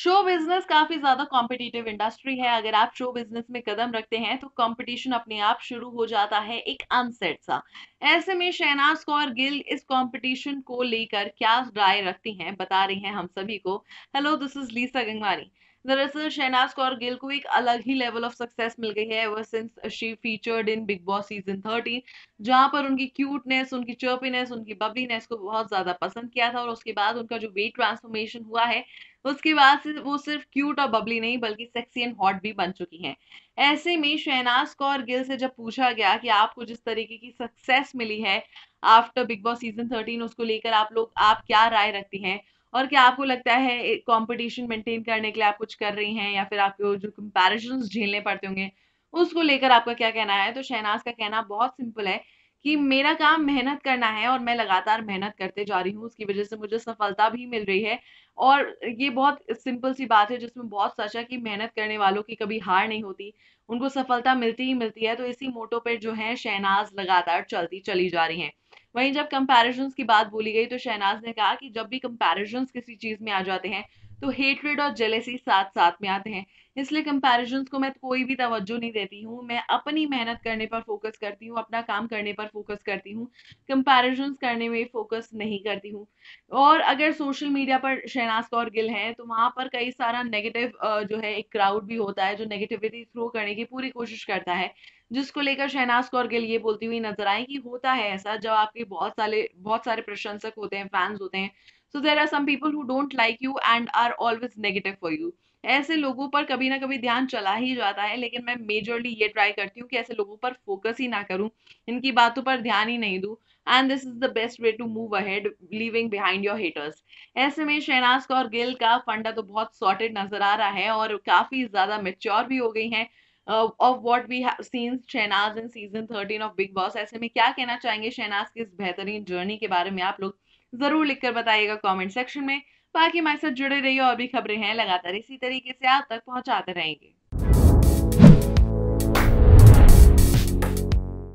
Show business काफ़ी ज़्यादा competitive industry है। अगर आप शो बिज़नेस में कदम रखते हैं तो कंपटीशन अपने आप शुरू हो जाता है एक अनसेट सा। ऐसे में शहनाज कौर गिल इस कंपटीशन को लेकर क्या राय रखती हैं, बता रही हैं हम सभी को। Hello this is Lisa Gangwani दरअसल शहनाज कौर गिल को एक अलग ही लेवल ऑफ़ सक्सेस मिल गई है ever since she featured in Bigg Boss season thirty जहाँ पर उनकी क्यूटनेस उनकी चर्पीनेस उनकी बबलीनेस को बहुत ज़्यादा पसंद किया था और उसके बाद उनका जो वेट ट्रांसफॉर्मेशन हुआ है, उसके बाद से वो सिर्फ़ क्यूट और बबली नहीं, बल्कि सेक्सी एंड हॉट भी बन चुकी हैं। ऐसे में शहनाज कौर गिल से जब पूछा गया कि आपको जिस तरीके की सक्सेस मिली है after Bigg Boss season thirteen उसको लेकर आप लोग, आप क्या राय रखती हैं? और क्या आपको लगता है कंपटीशन मेंटेन करने के लिए आप कुछ कर रही हैं या फिर आपको जो कंपैरिजंस झेलने पड़ते होंगे, उसको लेकर आपका क्या कहना है? तो शहनाज का कहना बहुत सिंपल है कि मेरा काम मेहनत करना है और मैं लगातार मेहनत करते जा रही हूँ, उसकी वजह से मुझे सफलता भी मिल रही है और ये बहुत सिंपल सी बात है जिसमें बहुत सच है कि मेहनत करने वालों की कभी हार नहीं होती, उनको सफलता मिलती ही मिलती है तो इसी मोटो पर जो है शहनाज लगातार चलती, चली जा रही हैं। वहीं जब कंपैरिजंस की बात बोली गई तो शहनाज ने कहा कि जब भी कंपैरिजंस किसी चीज़ में आ जाते हैं तो हेटरेड और जेलेसी साथ साथ में आते हैं। इसलिए कंपैरिजंस को मैं कोई भी तवज्जो नहीं देती हूँ। मैं अपनी मेहनत करने पर फोकस करती हूँ, अपना काम करने पर फोकस करती हूँ। कंपैरिजंस करने में फोकस नहीं करती हूँ। और अगर सोशल मीडिया पर शहनाज कौर गिल हैं तो वहाँ पर कई सारा नेगेटिव जो है, एक क्राउड भी होता है, जो नेगेटिविटी थ्रो करने की पूरी कोशिश करता है। जिसको लेकर शहनाज कौर गिल ये बोलती हुई नज़र आई कि होता है ऐसा, जब आपके बहुत सारे बहुत सारे प्रशंसक होते हैं फैंस होते हैं so there are some people who don't like you and are always negative for you ऐसे लोगों पर कभी ना कभी ध्यान चला ही जाता है, लेकिन मैं मेजरली ये ट्राई करती हूँ कि ऐसे लोगों पर फोकस ही ना करूँ, इनकी बातों पर ध्यान ही नहीं दूँ। And this is the best way to move ahead living behind your haters ऐसे में शहनाज कौर गिल का फंडा तो बहुत सॉर्टेड नज़र आ रहा है और काफ़ी ज़्यादा मेच्योर भी हो गई हैं of what we have seen Shehnaaz in season 13 of Bigg Boss ऐसे में क्या कहना चाहेंगे शहनाज की इस बेहतरीन जर्नी के बारे में आप लोग? ज़रूर लिखकर बताइएगा कमेंट सेक्शन में। बाकी हमारे साथ जुड़े रहिए और भी खबरें हैं, लगातार इसी तरीके से आप तक पहुंचाते रहेंगे।